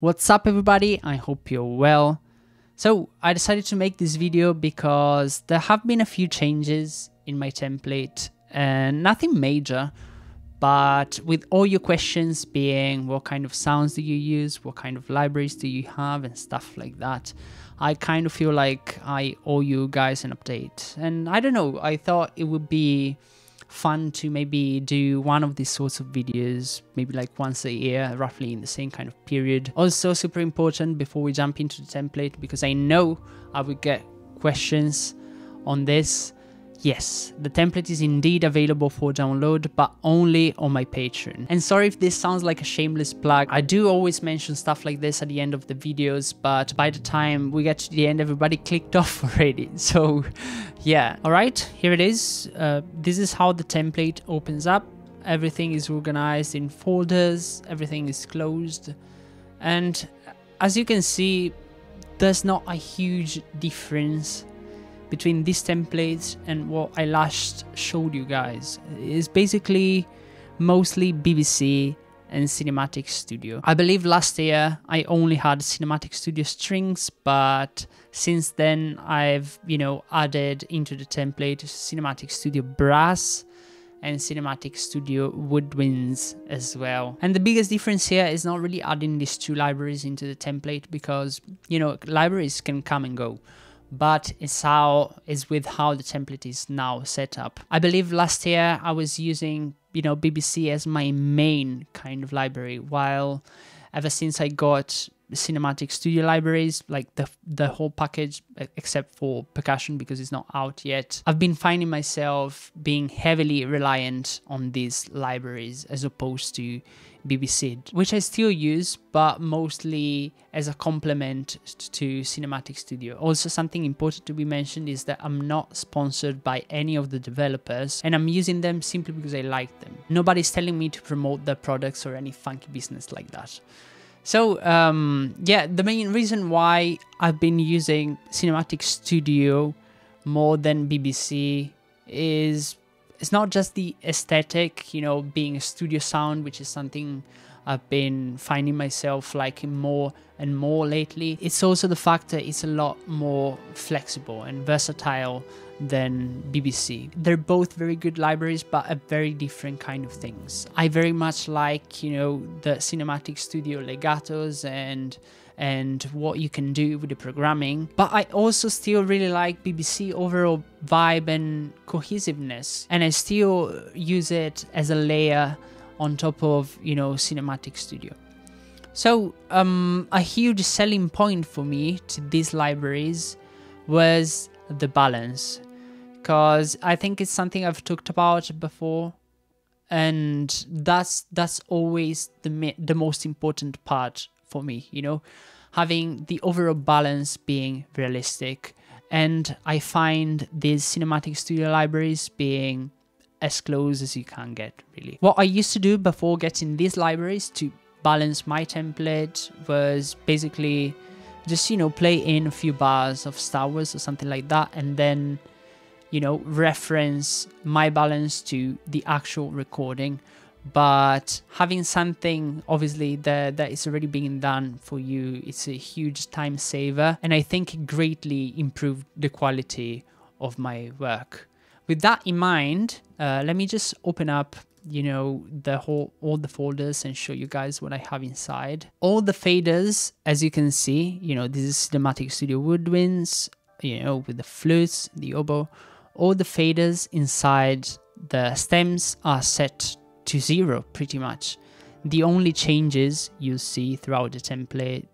What's up everybody, I hope you're well. So I decided to make this video because there have been a few changes in my template and nothing major, but with all your questions being what kind of sounds do you use, what kind of libraries do you have and stuff like that, I kind of feel like I owe you guys an update. And I don't know, I thought it would be fun to maybe do one of these sorts of videos, maybe like once a year, roughly in the same kind of period. Also super important before we jump into the template, because I know I will get questions on this Yes, the template is indeed available for download, but only on my Patreon. And sorry if this sounds like a shameless plug, I do always mention stuff like this at the end of the videos, but by the time we get to the end, everybody clicked off already. So yeah, all right, here it is. Uh, this is how the template opens up. Everything is organized in folders, everything is closed. And as you can see, there's not a huge difference between these templates and what I last showed you guys is basically mostly BBC and Cinematic Studio. I believe last year I only had Cinematic Studio strings, but since then I've, you know, added into the template Cinematic Studio Brass and Cinematic Studio Woodwinds as well. And the biggest difference here is not really adding these two libraries into the template because, you know, libraries can come and go but it's how is with how the template is now set up. I believe last year I was using you know BBC as my main kind of library, while ever since I got cinematic studio libraries like the the whole package except for percussion because it's not out yet i've been finding myself being heavily reliant on these libraries as opposed to BBC, which I still use, but mostly as a complement to Cinematic Studio. Also, something important to be mentioned is that I'm not sponsored by any of the developers, and I'm using them simply because I like them. Nobody's telling me to promote their products or any funky business like that. So, um, yeah, the main reason why I've been using Cinematic Studio more than BBC is it's not just the aesthetic, you know, being a studio sound, which is something I've been finding myself liking more and more lately. It's also the fact that it's a lot more flexible and versatile than BBC. They're both very good libraries, but a very different kind of things. I very much like, you know, the cinematic studio legatos and and what you can do with the programming. But I also still really like BBC overall vibe and cohesiveness, and I still use it as a layer on top of you know Cinematic Studio. So um, a huge selling point for me to these libraries was the balance, because I think it's something I've talked about before and that's that's always the the most important part for me, you know, having the overall balance being realistic. And I find these cinematic studio libraries being as close as you can get, really. What I used to do before getting these libraries to balance my template was basically just, you know, play in a few bars of Star Wars or something like that, and then, you know, reference my balance to the actual recording but having something obviously that that is already being done for you it's a huge time saver. And i think greatly improved the quality of my work. With that in mind uh, let me just open up you know the whole all the folders and show you guys what i have inside. All the faders as you can see you know this is cinematic studio woodwinds you know with the flutes the oboe. All the faders inside the stems are set to zero pretty much. The only changes you see throughout the template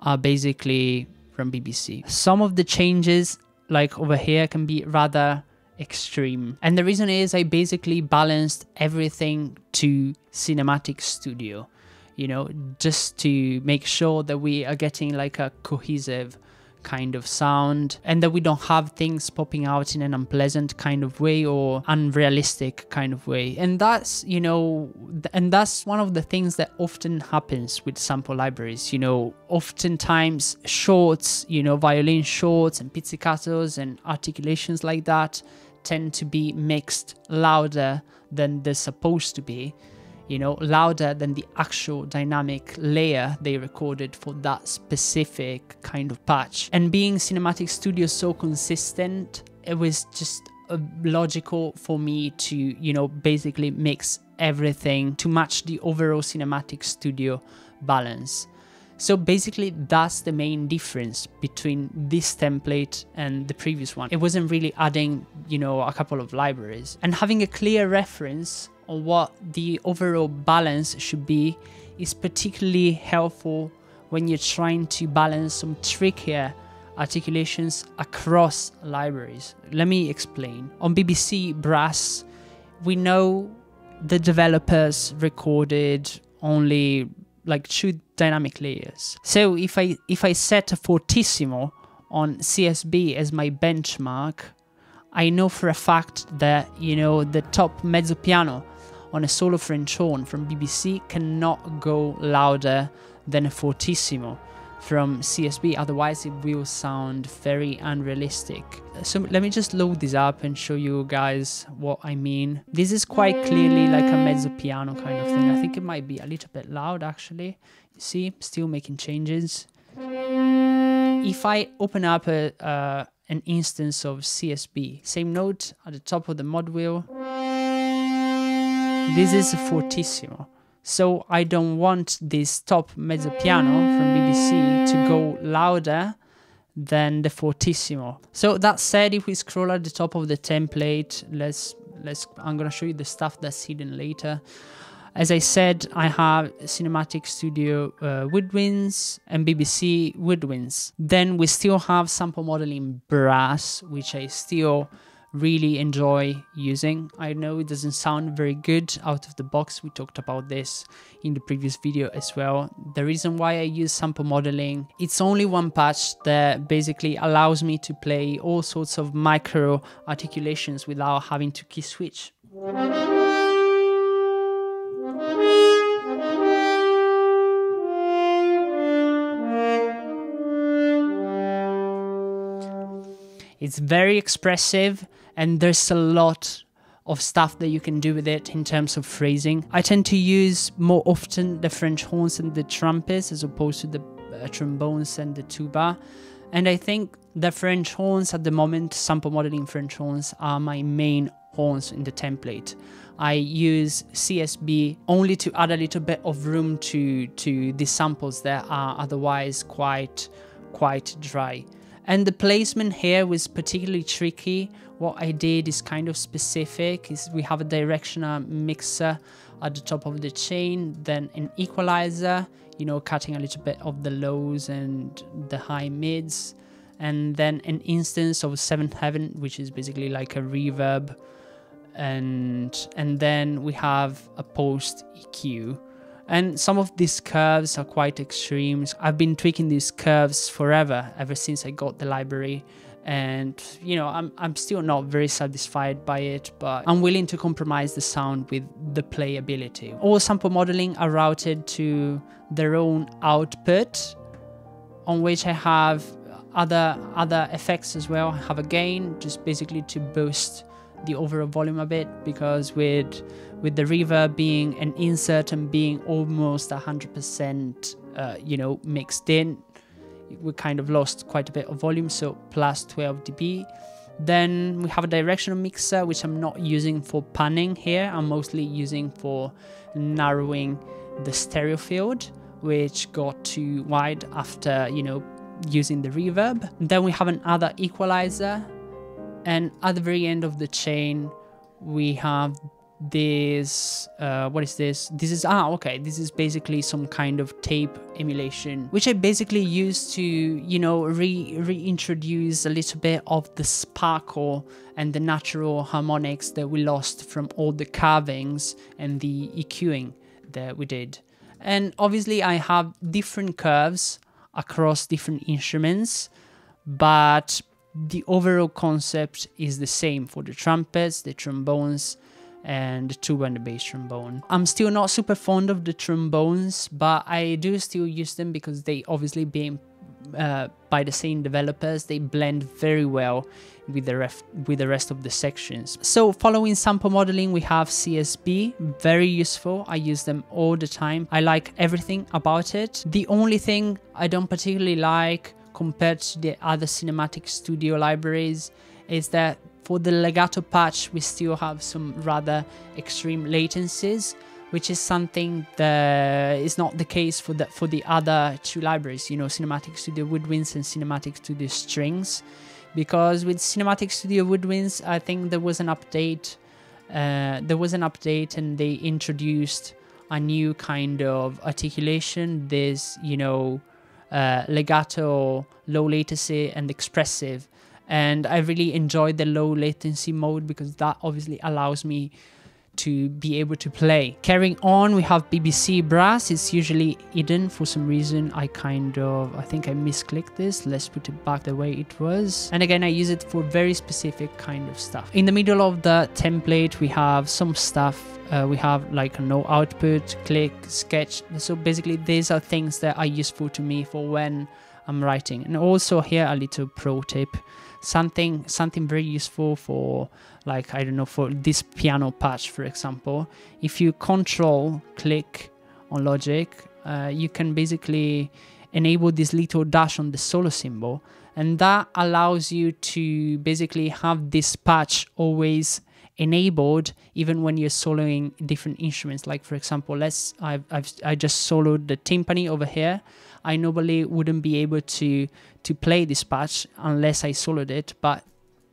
are basically from BBC. Some of the changes, like over here, can be rather extreme. And the reason is I basically balanced everything to Cinematic Studio, you know, just to make sure that we are getting like a cohesive kind of sound and that we don't have things popping out in an unpleasant kind of way or unrealistic kind of way. And that's you know and that's one of the things that often happens with sample libraries you know. Oftentimes shorts you know violin shorts and pizzicatos and articulations like that tend to be mixed louder than they're supposed to be you know, louder than the actual dynamic layer they recorded for that specific kind of patch. And being Cinematic Studio so consistent, it was just logical for me to, you know, basically mix everything to match the overall Cinematic Studio balance. So basically that's the main difference between this template and the previous one. It wasn't really adding, you know, a couple of libraries and having a clear reference on what the overall balance should be is particularly helpful when you're trying to balance some trickier articulations across libraries. Let me explain. On BBC Brass, we know the developers recorded only like two dynamic layers. So if I if I set a fortissimo on CSB as my benchmark, I know for a fact that you know the top mezzo piano on a solo French horn from BBC cannot go louder than a fortissimo from CSB, otherwise it will sound very unrealistic. So let me just load this up and show you guys what I mean. This is quite clearly like a mezzo piano kind of thing. I think it might be a little bit loud actually. You see, still making changes. If I open up a, uh, an instance of CSB, same note at the top of the mod wheel, this is fortissimo. So I don't want this top mezzo piano from BBC to go louder than the fortissimo. So that said, if we scroll at the top of the template, let's let's I'm gonna show you the stuff that's hidden later. As I said, I have Cinematic Studio uh, woodwinds and BBC woodwinds. Then we still have sample modeling brass, which I still really enjoy using. I know it doesn't sound very good out of the box. We talked about this in the previous video as well. The reason why I use sample modeling, it's only one patch that basically allows me to play all sorts of micro articulations without having to key switch. It's very expressive and there's a lot of stuff that you can do with it in terms of phrasing. I tend to use more often the French horns and the trumpets as opposed to the uh, trombones and the tuba. And I think the French horns at the moment, sample modeling French horns, are my main horns in the template. I use CSB only to add a little bit of room to, to the samples that are otherwise quite, quite dry. And the placement here was particularly tricky. What I did is kind of specific, is we have a directional mixer at the top of the chain, then an equalizer, you know, cutting a little bit of the lows and the high mids, and then an instance of seventh heaven, which is basically like a reverb, and and then we have a post EQ and some of these curves are quite extreme. I've been tweaking these curves forever, ever since I got the library. And, you know, I'm, I'm still not very satisfied by it, but I'm willing to compromise the sound with the playability. All sample modeling are routed to their own output, on which I have other other effects as well. I have a gain, just basically to boost the overall volume a bit because with with the reverb being an insert and being almost 100% uh, you know mixed in we kind of lost quite a bit of volume so plus 12 dB. Then we have a directional mixer which I'm not using for panning here. I'm mostly using for narrowing the stereo field which got too wide after you know using the reverb. Then we have another equalizer and at the very end of the chain we have this uh, what is this? This is ah okay. This is basically some kind of tape emulation which i basically use to you know re reintroduce a little bit of the sparkle and the natural harmonics that we lost from all the carvings and the eqing that we did. And obviously i have different curves across different instruments but the overall concept is the same for the trumpets, the trombones, and the tuba and the bass trombone. I'm still not super fond of the trombones, but I do still use them because they obviously being uh, by the same developers. They blend very well with the ref- with the rest of the sections. So following sample modeling, we have CSB, very useful. I use them all the time. I like everything about it. The only thing I don't particularly like compared to the other cinematic studio libraries is that for the legato patch, we still have some rather extreme latencies, which is something that is not the case for the for the other two libraries, you know, Cinematic Studio Woodwinds and Cinematic Studio Strings. Because with Cinematic Studio Woodwinds, I think there was an update. Uh, there was an update, and they introduced a new kind of articulation. This, you know, uh, legato, low latency, and expressive. And I really enjoyed the low latency mode because that obviously allows me to be able to play. Carrying on, we have BBC Brass. It's usually hidden for some reason. I kind of, I think I misclicked this. Let's put it back the way it was. And again, I use it for very specific kind of stuff. In the middle of the template, we have some stuff. Uh, we have like no output, click, sketch. So basically, these are things that are useful to me for when I'm writing. And also here, a little pro tip something something very useful for like I don't know for this piano patch for example if you control click on logic uh, you can basically enable this little dash on the solo symbol and that allows you to basically have this patch always enabled even when you're soloing different instruments. Like for example let's I've, I've I just soloed the timpani over here. I normally wouldn't be able to to play this patch unless I soloed it, but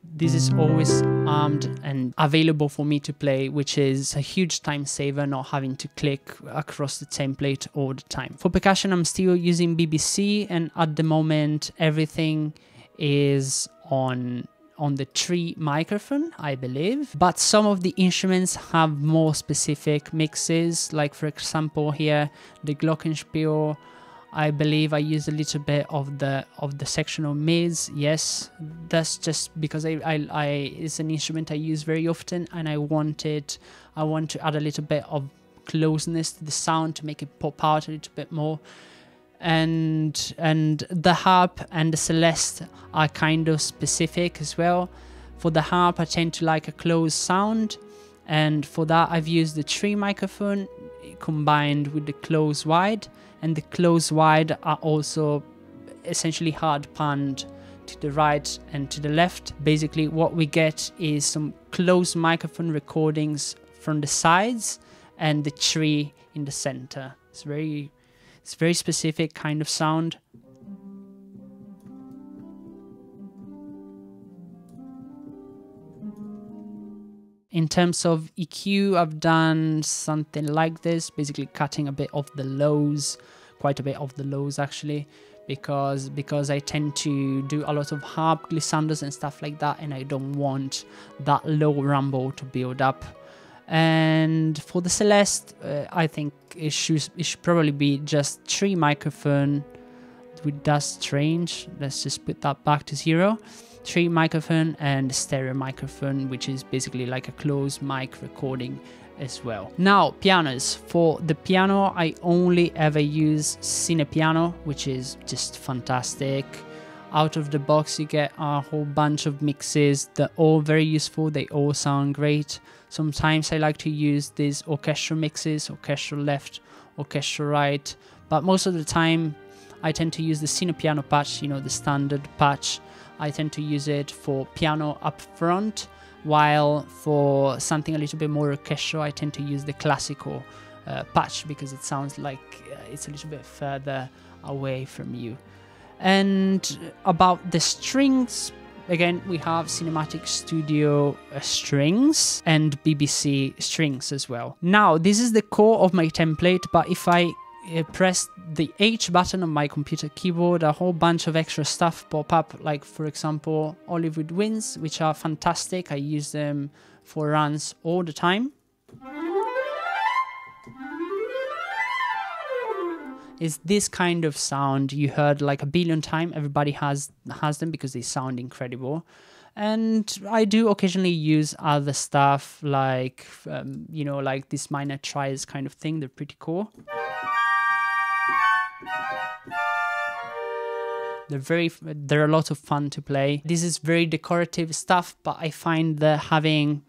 this is always armed and available for me to play, which is a huge time saver, not having to click across the template all the time. For percussion, I'm still using BBC, and at the moment, everything is on on the tree microphone, I believe. But some of the instruments have more specific mixes, like for example here, the Glockenspiel I believe I used a little bit of the of the sectional mids. Yes, that's just because I, I, I it's an instrument I use very often, and I wanted I want to add a little bit of closeness to the sound to make it pop out a little bit more. And and the harp and the celeste are kind of specific as well. For the harp, I tend to like a closed sound, and for that I've used the tree microphone combined with the close wide and the close wide are also essentially hard panned to the right and to the left. Basically, what we get is some close microphone recordings from the sides and the tree in the center. It's very, it's very specific kind of sound. In terms of EQ, I've done something like this, basically cutting a bit of the lows, quite a bit of the lows actually, because because I tend to do a lot of harp glissandos and stuff like that, and I don't want that low rumble to build up. And for the Celeste, uh, I think it should, it should probably be just three microphone with dust range. Let's just put that back to zero tree microphone and stereo microphone, which is basically like a closed mic recording as well. Now, pianos. For the piano, I only ever use Cinepiano, which is just fantastic. Out of the box, you get a whole bunch of mixes. They're all very useful. They all sound great. Sometimes I like to use these orchestral mixes, orchestral left, orchestral right. But most of the time, I tend to use the Cinepiano patch, you know, the standard patch I tend to use it for piano up front, while for something a little bit more orchestral, I tend to use the classical uh, patch because it sounds like uh, it's a little bit further away from you. And about the strings, again, we have Cinematic Studio uh, strings and BBC strings as well. Now, this is the core of my template, but if I press the H button on my computer keyboard, a whole bunch of extra stuff pop up, like for example, Hollywoodwinds, which are fantastic. I use them for runs all the time. Is this kind of sound you heard like a billion times. Everybody has has them because they sound incredible. And I do occasionally use other stuff like, um, you know, like this minor triads kind of thing. They're pretty cool. They're very they're a lot of fun to play. This is very decorative stuff, but I find that having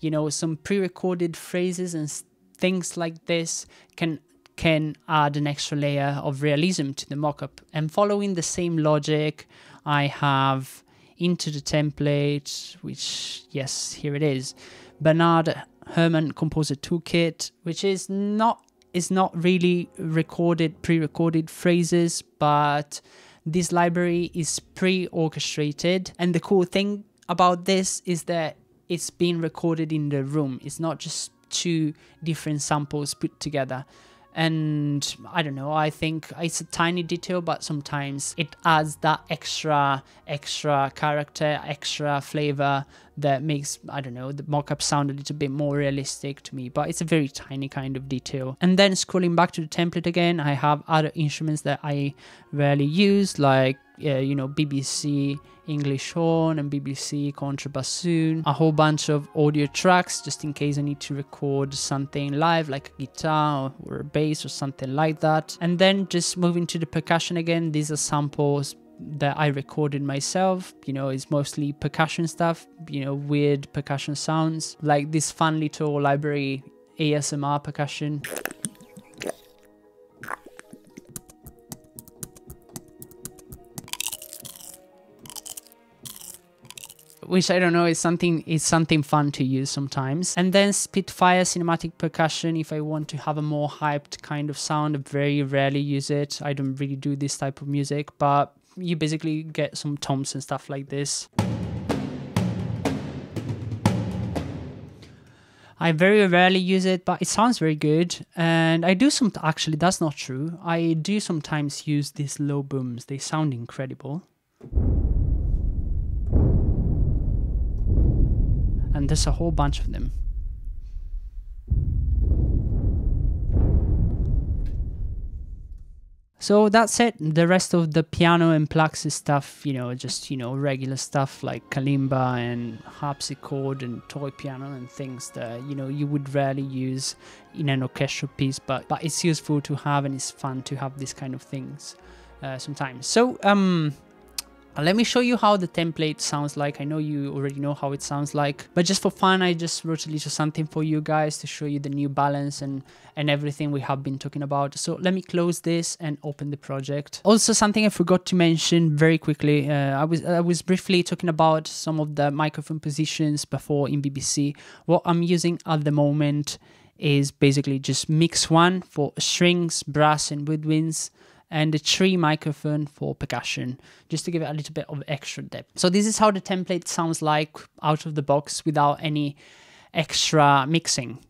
you know some pre-recorded phrases and things like this can can add an extra layer of realism to the mockup. And following the same logic, I have into the template, which yes, here it is, Bernard Herrmann Composer Toolkit, which is not is not really recorded pre-recorded phrases, but this library is pre-orchestrated. And the cool thing about this is that it's being recorded in the room. It's not just two different samples put together and I don't know, I think it's a tiny detail, but sometimes it adds that extra, extra character, extra flavor that makes, I don't know, the mockup sound a little bit more realistic to me, but it's a very tiny kind of detail. And then scrolling back to the template again, I have other instruments that I rarely use, like, uh, you know, BBC English horn and BBC contrabassoon, a whole bunch of audio tracks just in case I need to record something live like a guitar or a bass or something like that. And then just moving to the percussion again, these are samples that I recorded myself. You know, is mostly percussion stuff, you know, weird percussion sounds, like this fun little library ASMR percussion. which I don't know is something is something fun to use sometimes. And then Spitfire cinematic percussion if I want to have a more hyped kind of sound. I very rarely use it. I don't really do this type of music, but you basically get some toms and stuff like this. I very rarely use it, but it sounds very good. And I do some, actually, that's not true. I do sometimes use these low booms. They sound incredible. and there's a whole bunch of them. So that's it. The rest of the piano and Plaxis stuff, you know, just, you know, regular stuff like kalimba and harpsichord and toy piano and things that, you know, you would rarely use in an orchestral piece, but, but it's useful to have and it's fun to have these kind of things uh, sometimes. So, um, let me show you how the template sounds like. I know you already know how it sounds like, but just for fun, I just wrote a little something for you guys to show you the new balance and, and everything we have been talking about. So let me close this and open the project. Also, something I forgot to mention very quickly. Uh, I was I was briefly talking about some of the microphone positions before in BBC. What I'm using at the moment is basically just mix one for strings, brass, and woodwinds and a tree microphone for percussion, just to give it a little bit of extra depth. So this is how the template sounds like out of the box without any extra mixing.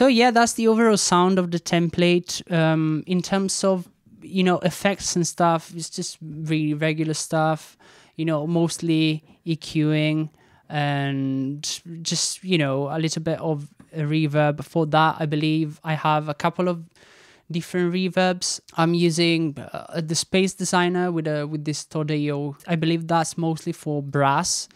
So yeah, that's the overall sound of the template. Um, in terms of you know effects and stuff, it's just really regular stuff. You know, mostly EQing and just you know a little bit of a reverb. Before that, I believe I have a couple of different reverbs. I'm using uh, the Space Designer with a with this Todd-AO. I believe that's mostly for brass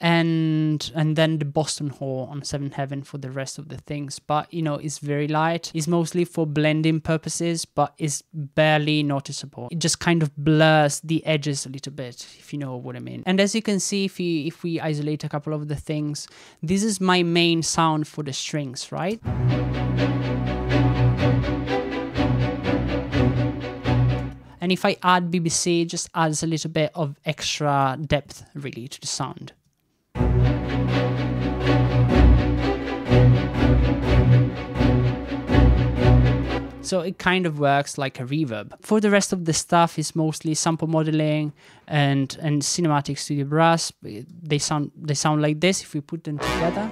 and and then the Boston Hall on Seventh Heaven for the rest of the things. But you know, it's very light. It's mostly for blending purposes, but it's barely noticeable. It just kind of blurs the edges a little bit, if you know what I mean. And as you can see, if we if we isolate a couple of the things, this is my main sound for the strings, right? And if I add BBC, it just adds a little bit of extra depth really to the sound. So it kind of works like a reverb. For the rest of the stuff is mostly sample modeling and and cinematic studio brass. They sound they sound like this if we put them together.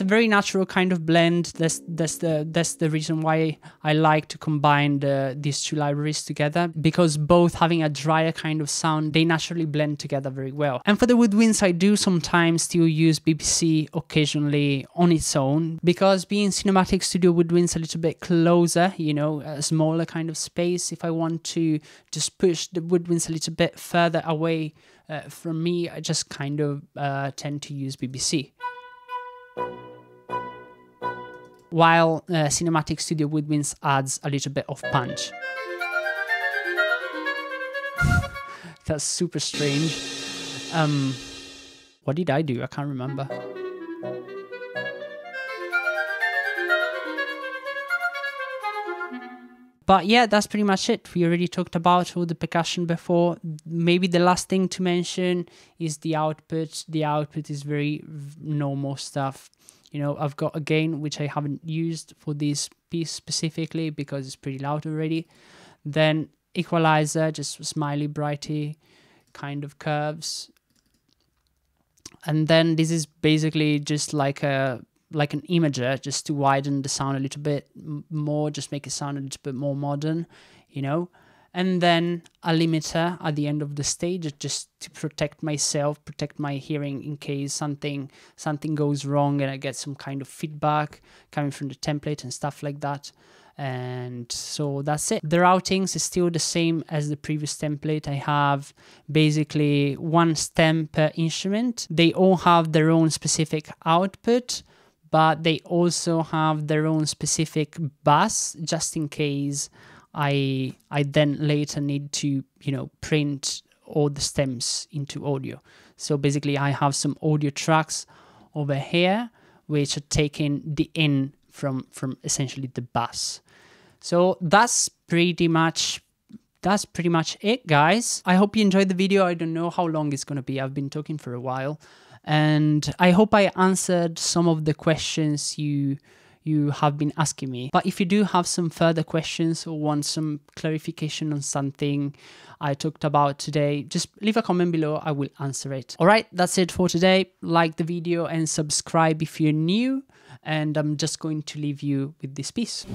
It's a very natural kind of blend. That's that's the that's the reason why I like to combine the, these two libraries together because both having a drier kind of sound, they naturally blend together very well. And for the woodwinds, I do sometimes still use BBC occasionally on its own because being Cinematic Studio woodwinds a little bit closer, you know, a smaller kind of space. If I want to just push the woodwinds a little bit further away uh, from me, I just kind of uh, tend to use BBC while uh, Cinematic Studio Woodwinds adds a little bit of punch. That's super strange. Um, what did I do? I can't remember. But yeah, that's pretty much it. We already talked about all the percussion before. Maybe the last thing to mention is the output. The output is very normal stuff. You know, I've got a gain which I haven't used for this piece specifically because it's pretty loud already. Then equalizer, just smiley brighty kind of curves. And then this is basically just like a like an imager just to widen the sound a little bit more, just make it sound a little bit more modern, you know. And then a limiter at the end of the stage just to protect myself, protect my hearing in case something something goes wrong and I get some kind of feedback coming from the template and stuff like that. And so that's it. The routings is still the same as the previous template. I have basically one stem per instrument. They all have their own specific output but they also have their own specific bus just in case I I then later need to you know print all the stems into audio. So basically, I have some audio tracks over here which are taking the in from from essentially the bus. So that's pretty much that's pretty much it guys. I hope you enjoyed the video. I don't know how long it's going to be. I've been talking for a while and I hope I answered some of the questions you you have been asking me. But if you do have some further questions or want some clarification on something I talked about today, just leave a comment below. I will answer it. All right, that's it for today. Like the video and subscribe if you're new. And I'm just going to leave you with this piece.